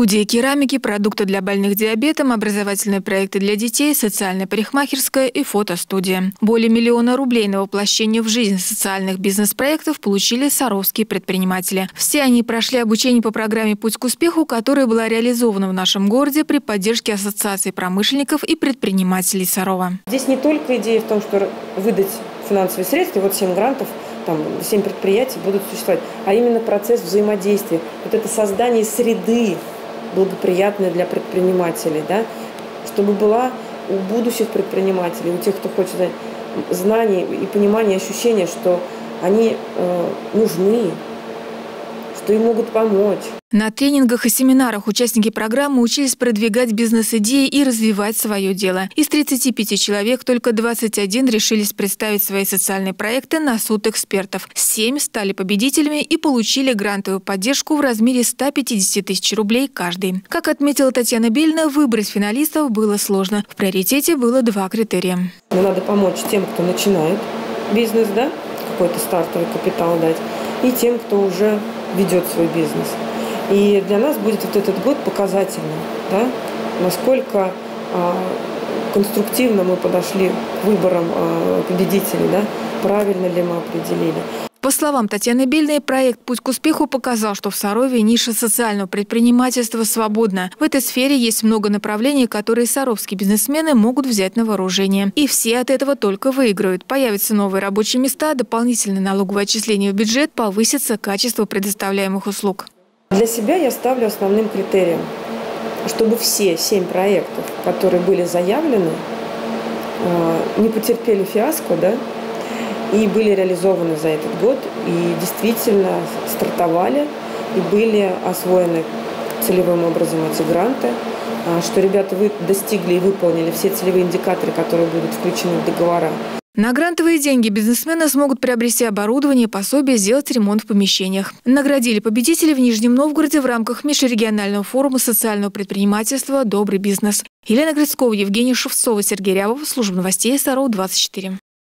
Студия керамики, продукты для больных диабетом, образовательные проекты для детей, социальная парикмахерская и фотостудия. Более миллиона рублей на воплощение в жизнь социальных бизнес-проектов получили саровские предприниматели. Все они прошли обучение по программе «Путь к успеху», которая была реализована в нашем городе при поддержке Ассоциации промышленников и предпринимателей Сарова. Здесь не только идея в том, что выдать финансовые средства, вот 7 грантов – там, 7 предприятий будут существовать, а именно процесс взаимодействия. Вот это создание среды благоприятной для предпринимателей, да, чтобы была у будущих предпринимателей, у тех, кто хочет знаний и понимания, ощущения, что они э, нужны, что им могут помочь. На тренингах и семинарах участники программы учились продвигать бизнес-идеи и развивать свое дело. Из 35 человек только 21 решились представить свои социальные проекты на суд экспертов. Семь стали победителями и получили грантовую поддержку в размере 150 тысяч рублей каждый. Как отметила Татьяна Бельна, выбрать финалистов было сложно. В приоритете было два критерия. Но надо помочь тем, кто начинает бизнес, да, какой-то стартовый капитал дать, и тем, кто уже ведет свой бизнес. И для нас будет вот этот год показательным, да, насколько а, конструктивно мы подошли к выборам а, победителей, да, правильно ли мы определили. По словам Татьяны Бельной, проект «Путь к успеху» показал, что в Сарове ниша социального предпринимательства свободна. В этой сфере есть много направлений, которые саровские бизнесмены могут взять на вооружение. И все от этого только выиграют. Появятся новые рабочие места, дополнительное налоговое отчисление в бюджет, повысится качество предоставляемых услуг. Для себя я ставлю основным критерием, чтобы все семь проектов, которые были заявлены, э, не потерпели фиаско, да, и были реализованы за этот год, и действительно стартовали, и были освоены целевым образом эти гранты, а, что ребята вы достигли и выполнили все целевые индикаторы, которые будут включены в договора. На грантовые деньги бизнесмены смогут приобрести оборудование, пособие, сделать ремонт в помещениях. Наградили победителей в Нижнем Новгороде в рамках межрегионального форума социального предпринимательства «Добрый бизнес». Елена Грицкова, Евгений Шевцова, Сергей Рябов. Служба новостей СРО 24.